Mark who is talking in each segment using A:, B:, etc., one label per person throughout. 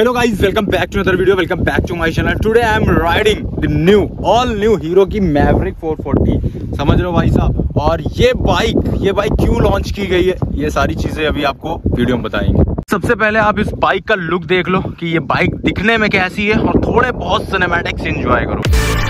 A: So guys welcome back to other video welcome back to my channel today I am riding the new all new Hero की Maverick 440. समझ लो भाई साहब? और ये bike ये bike क्यों लॉन्च की गई है? ये सारी चीज़ें अभी आपको वीडियो में बताएँगे। सबसे पहले आप इस बाइक का लुक देख लो कि ये बाइक दिखने में कैसी है और थोड़े बहुत सिनेमैटिक्स एंजॉय करो।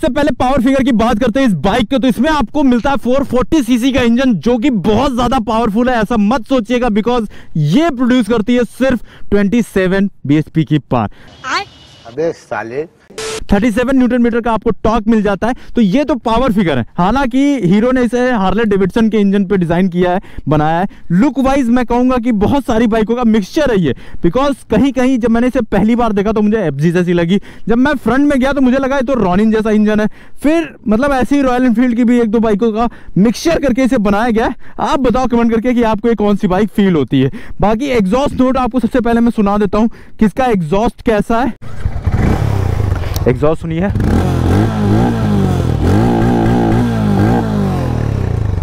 A: सबसे पहले पावर फिगर की बात करते हैं इस बाइक के। तो इसमें आपको मिलता है 440 सीसी का इंजन जो कि बहुत ज़्यादा पावरफुल है ऐसा मत सोचिएगा बिकॉज़ ये प्रोड्यूस करती है सिर्फ़ 27 बीएचपी की पार।
B: अबे साले
A: 37 न्यूटन मीटर का आपको टॉक मिल जाता है। तो ये तो पावर फिगर है। हालाँकि हीरो ने इसे हार्ले डेविडसन के इंजन पे डिज़ाइन किया है, बनाया है। लुक वाइज मैं कहूँगा कि बहुत सारी बाइकों का मिक्सचर है ये। बिकॉज़ कहीं कहीं जब मैंने इसे पहली बार देखा तो मुझे एफजी जैसी लगी। जब मैं फ्रंट में गया तो मुझे लगा ये तो रॉनिन जैसा इंजन है। फिर मतलब ऐसे ही रॉयल एनफील्ड की भी एक दो बाइकों का मिक्सचर करके इसे बनाया गया आप बताओ कमेंट करके कि आपको ये कौन सी बाइक फील होती है। बाकी एग्जॉस्ट नोट आपको सबसे पहले मैं सुना देता हूँ। किसका एग्जॉस्ट कैसा है? एग्जॉस्ट सुनिए।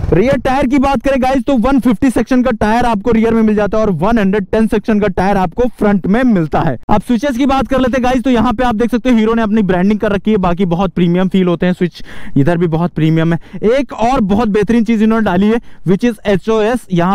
A: रियर टायर की बात करें गाइस तो 150 सेक्शन का टायर आपको रियर में मिल जाता है और 110 सेक्शन का टायर आपको फ्रंट में मिलता है। अब स्विचेस की बात कर लेते हैं गाइस तो यहाँ पे आप देख सकते हो हीरो ने अपनी ब्रांडिंग कर रखी है। बाकी बहुत प्रीमियम फील होते हैं स्विच इधर भी बहुत प्रीमियम है। एक और बहुत बेहतरीन चीज़ इन्होंने डाली है विच इज़ एच ओ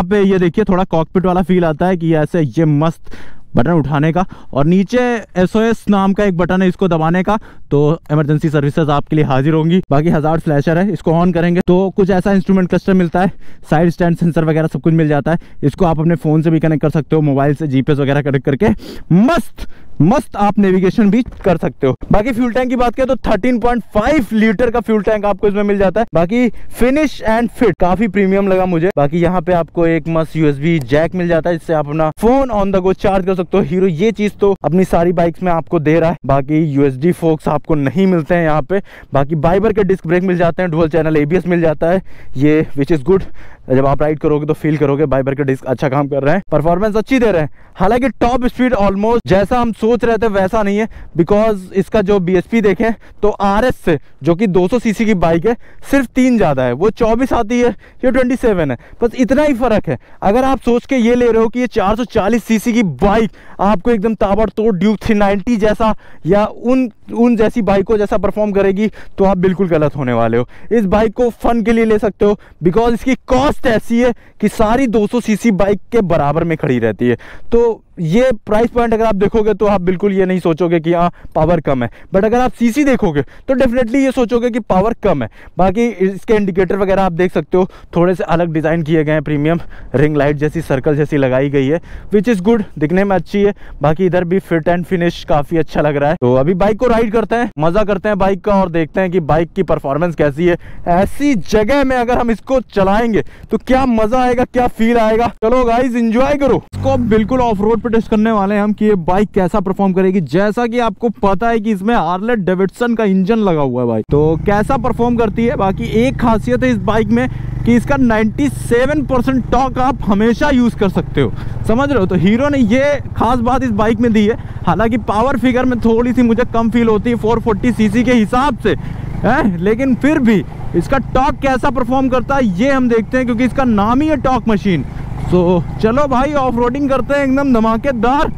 A: पे ये देखिए, थोड़ा कॉकपिट वाला फील आता है कि ऐसे, ये मस्त बटन उठाने का और नीचे एसओएस नाम का एक बटन है इसको दबाने का। तो इमरजेंसी सर्विसेज़ आपके लिए हाजिर होंगी। बाकी हज़ार फ्लैशर है, इसको ऑन करेंगे। तो कुछ ऐसा इंस्ट्रूमेंट कस्टम मिलता है साइड स्टैंड सेंसर वगैरह सब कुछ मिल जाता है। इसको आप अपने फ़ोन से भी कनेक्ट कर सकते हो मोबाइल से जीपीएस वगैरह कनेक्ट करके। मस्त! मस्त आप नेविगेशन भी कर सकते हो। बाकी फ्यूल टैंक की बात करें तो 13.5 लीटर का फ्यूल टैंक आपको इसमें मिल जाता है। बाकी फिनिश एंड फिट काफ़ी प्रीमियम लगा मुझे। बाकी यहाँ पे आपको एक मस्त यूएसबी जैक मिल जाता है, जिससे आप अपना phone on the go charge कर सकते हो। हीरो ये चीज़ तो अपनी सारी बाइक्स में आपको दे रहा है। बाकी यूएसडी फोक्स आपको नहीं मिलते हैं यहाँ पे। बाकी बाइबर के डिस्क ब्रेक मिल जाते हैं डुअल चैनल एबीएस मिल जाता है। ये विच इज़ गुड जब आप राइड करोगे तो फील करोगे बाइबर के डिस्क अच्छा काम कर रहे हैं परफॉर्मेंस अच्छी दे रहे हैं। हालाँकि टॉप स्पीड ऑलमोस्ट जैसा हम सोच रहे थे वैसा नहीं है बिकॉज़ इसका जो बीएसपी देखें तो आरएस से, जो कि 200 सीसी की बाइक है, सिर्फ़ तीन ज़्यादा है। वो 24 आती है, ये 27 है। बस इतना ही फ़र्क है। अगर आप सोच के ये ले रहे हो कि ये 440 सीसी की बाइक आपको एकदम ताबड़तोड़ ड्यूक थ्री जैसा या उन उन जैसी बाइक को जैसा परफॉर्म करेगी तो आप बिल्कुल गलत होने वाले हो। इस बाइक को फन के लिए ले सकते हो बिकॉज़ इसकी कॉस्ट ऐसी है कि सारी 200 सीसी बाइक के बराबर में खड़ी रहती है। तो ये प्राइस पॉइंट अगर आप देखोगे तो आप बिल्कुल ये नहीं सोचोगे कि हाँ पावर कम है। बट अगर आप सीसी देखोगे तो डेफिनेटली ये सोचोगे कि पावर कम है। बाकी इसके इंडिकेटर वगैरह आप देख सकते हो, थोड़े से अलग डिज़ाइन किए गए हैं प्रीमियम रिंग लाइट जैसी सर्कल जैसी लगाई गई है विच इज़ गुड दिखने में अच्छी है। बाकी इधर भी फिट एंड फिनिश काफ़ी अच्छा लग रहा है। तो अभी बाइक को राइड करते हैं, मज़ा करते हैं बाइक का और देखते हैं कि बाइक की परफॉर्मेंस कैसी है। ऐसी जगह में अगर हम इसको चलाएँगे तो क्या मज़ा आएगा, क्या फील आएगा। चलो गाइज़ इंजॉय करो। इसको बिल्कुल ऑफ़ रोड पे टेस्ट करने वाले हैं हम कि ये बाइक कैसा परफॉर्म करेगी। जैसा कि आपको पता है कि इसमें हार्ले डेविडसन का इंजन लगा हुआ है भाई तो कैसा परफॉर्म करती है? बाकी एक खासियत है इस बाइक में कि इसका 97 परसेंट टॉक आप हमेशा यूज़ कर सकते हो। समझ रहे हो? तो हीरो ने ये खास बात इस बाइक में दी है। हालाँकि पावर फिगर में थोड़ी सी मुझे कम फील होती है 440 सीसी के हिसाब से। है? लेकिन फिर भी इसका टॉक कैसा परफॉर्म करता है, ये हम देखते हैं, क्योंकि इसका नाम ही है टॉक मशीन तो चलो भाई ऑफ़ करते हैं एकदम धमाकेदार।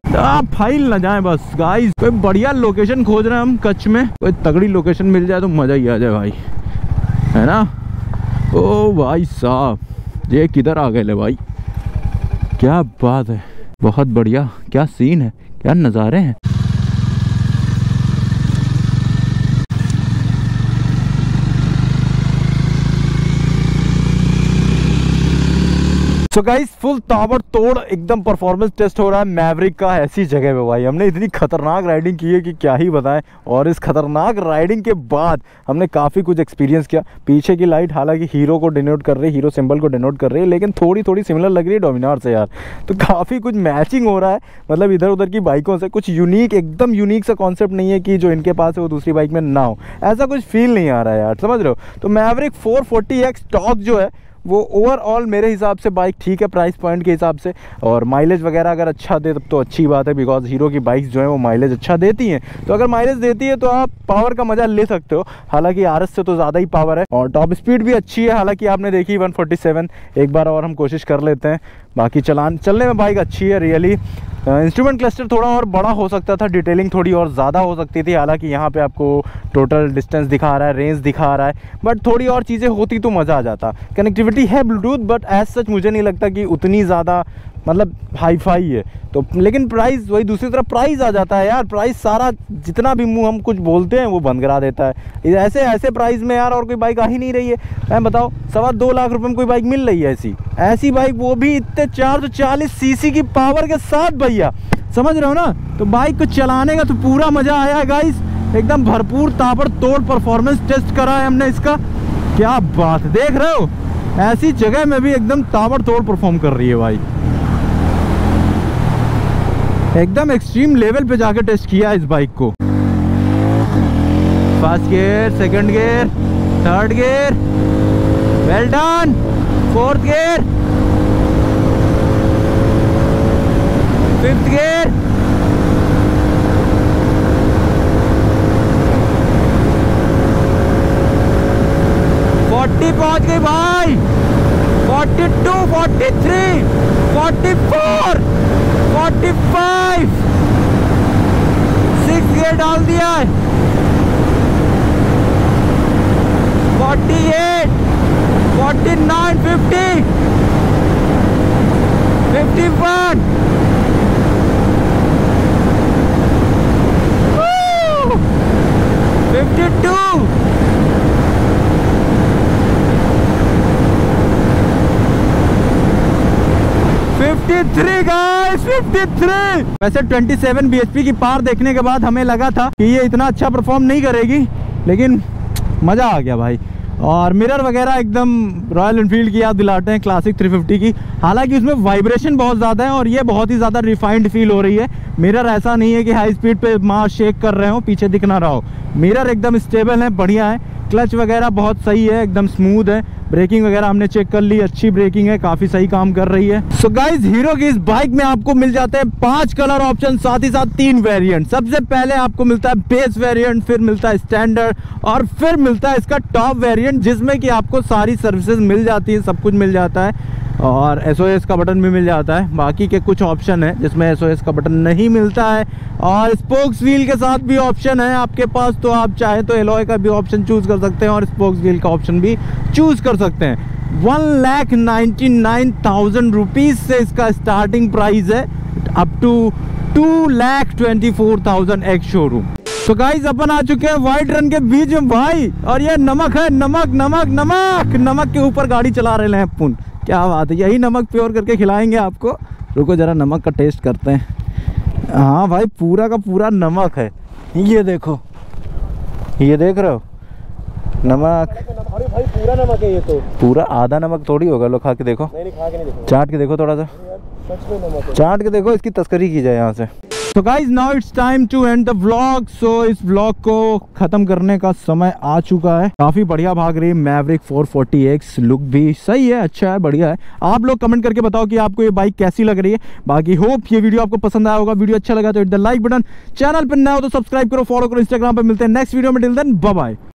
A: फ़ाइल ना जाए बस गाइस कोई बढ़िया लोकेशन खोज रहे हैं हम कच्छ में। कोई तगड़ी लोकेशन मिल जाए तो मज़ा ही आ जाए भाई। है ना? ओ भाई साहब, ये किधर आ गए ले भाई? क्या बात है। बहुत बढ़िया। क्या सीन है? क्या नज़ारे हैं? सो गाइस फुल ताबड़ तोड़ एकदम परफॉर्मेंस टेस्ट हो रहा है। मैवरिक का ऐसी जगह पे भाई। हमने इतनी खतरनाक राइडिंग की है कि क्या ही बताएँ। और इस खतरनाक राइडिंग के बाद हमने काफ़ी कुछ एक्सपीरियंस किया। पीछे की लाइट हालाँकि हीरो को डिनोट कर रही है हीरो सिंबल को डिनोट कर रही है, लेकिन थोड़ी थोड़ी सिमिलर लग रही है डोमिनार से यार। तो काफ़ी कुछ मैचिंग हो रहा है। मतलब इधर उधर की बाइकों से कुछ यूनिक एकदम यूनिक सा कॉन्सेप्ट नहीं है कि जो इनके पास है, वो दूसरी बाइक में ना हो। ऐसा कुछ फील नहीं आ रहा है यार, समझ रहे हो? तो Maverick four forty X talk जो है वो ओवरऑल मेरे हिसाब से बाइक ठीक है प्राइस पॉइंट के हिसाब से। और माइलेज वगैरह अगर अच्छा दे, तब तो अच्छी बात है बिकॉज़ हीरो की बाइक्स जो है वो माइलेज अच्छा देती हैं। तो अगर माइलेज देती है तो आप पावर का मज़ा ले सकते हो। हालाँकि आरएस से तो ज़्यादा ही पावर है। और टॉप स्पीड भी अच्छी है, हालाँकि आपने देखी 147 एक बार और हम कोशिश कर लेते हैं। बाकी चलान चलने में बाइक अच्छी है रियली इंस्ट्रूमेंट क्लस्टर थोड़ा और बड़ा हो सकता था डिटेलिंग थोड़ी और ज़्यादा हो सकती थी, हालाँकि यहाँ पे आपको टोटल डिस्टेंस दिखा रहा है रेंज दिखा रहा है बट थोड़ी और चीज़ें होती तो मज़ा आ जाता. कनेक्टिविटी है ब्लूटूथ बट एज सच मुझे नहीं लगता कि उतनी ज़्यादा मतलब हाई फाई है तो लेकिन प्राइस वही दूसरी तरफ़ प्राइस आ जाता है यार। प्राइस सारा जितना भी मुँह हम कुछ बोलते हैं, वो बंद करा देता है। ऐसे ऐसे प्राइस में यार और कोई बाइक आ ही नहीं रही है। मैं बताओ सवा दो लाख रुपए में कोई बाइक मिल रही है ऐसी। ऐसी बाइक वो भी इतने चार सौ चालीस सी की पावर के साथ भैया। समझ रहे हो ना? तो बाइक को चलाने का तो पूरा मज़ा आया है गाइस एकदम भरपूर ताबड़ तोड़ परफॉर्मेंस टेस्ट करा है हमने इसका। क्या बात, देख रहे हो? ऐसी जगह में भी एकदम ताबड़ तोड़ परफॉर्म कर रही है भाई। एकदम एक्सट्रीम लेवल पे जाके टेस्ट किया इस बाइक को। First gear second gear third gear well done fourth gear fifth gear forty पहुँच गई भाई forty two forty three forty four forty five gear डाल दिया है। Forty eight forty nine fifty fifty one fifty two fifty three का 53 वैसे 27 bhp की पार देखने के बाद हमें लगा था कि ये इतना अच्छा परफॉर्म नहीं करेगी, लेकिन मज़ा आ गया भाई। और मिरर वगैरह एकदम रॉयल इनफील्ड की याद दिलाते हैं क्लासिक 350 की। हालाँकि उसमें वाइब्रेशन बहुत ज़्यादा है और ये बहुत ही ज़्यादा रिफाइंड फील हो रही है। मिरर ऐसा नहीं है कि हाई स्पीड पे मार शेक कर रहे हो, पीछे दिख ना रहा हो। मिरर एकदम स्टेबल है, बढ़िया है। क्लच वगैरह बहुत सही है, एकदम स्मूथ है। ब्रेकिंग वगैरह हमने चेक कर ली, अच्छी ब्रेकिंग है, काफ़ी सही काम कर रही है। सो गाइज़ हीरो की इस बाइक में आपको मिल जाते हैं पाँच कलर ऑप्शन साथ ही साथ तीन वेरिएंट सबसे पहले आपको मिलता है बेस वेरिएंट फिर मिलता है स्टैंडर्ड और फिर मिलता है इसका टॉप वेरिएंट जिसमें कि आपको सारी सर्विसेज़ मिल जाती है, सब कुछ मिल जाता है। और एसओएस का बटन भी मिल जाता है। बाकी के कुछ ऑप्शन है, जिसमें एसओएस का बटन नहीं मिलता है। और स्पोक्स व्हील के साथ भी ऑप्शन है आपके पास तो आप चाहे तो एलोय का भी ऑप्शन चूज़ कर सकते हैं और स्पोक्स व्हील का ऑप्शन भी चूज़ कर सकते हैं। One lakh ninety nine thousand rupees से इसका स्टार्टिंग प्राइस है up to two lakh twenty four thousand ex showroom तो गाइज़ अपन आ चुके हैं व्हाइट रन के बीच में। भाई, और ये नमक है, नमक नमक नमक नमक के ऊपर गाड़ी चला रहे हैं पुन क्या बात है यही नमक प्योर करके खिलाएँगे आपको। रुको ज़रा नमक का टेस्ट करते हैं। हाँ भाई पूरा का पूरा नमक है। ये देखो। ये देख रहे हो? नमक।
B: अरे भाई पूरा नमक है ये तो।
A: पूरा आधा नमक थोड़ी होगा लो खा के देखो।
B: नहीं नहीं खा के नहीं देखो
A: चाट के देखो थोड़ा सा। चाट के देखो इसकी तस्करी की जाए यहाँ से। तो guys now it's time to end the vlog so इस व्लॉग को खत्म करने का समय आ चुका है। काफ़ी बढ़िया भाग रही मैवरिक 440x लुक भी सही है अच्छा है, बढ़िया है। आप लोग कमेंट करके बताओ कि आपको ये बाइक कैसी लग रही है। बाकी होप ये वीडियो आपको पसंद आया होगा। वीडियो अच्छा लगा तो hit the like button channel पर नया हो तो सब्सक्राइब करो फॉलो करो इंस्टाग्राम पर। मिलते हैं नेक्स्ट वीडियो में। Till then bye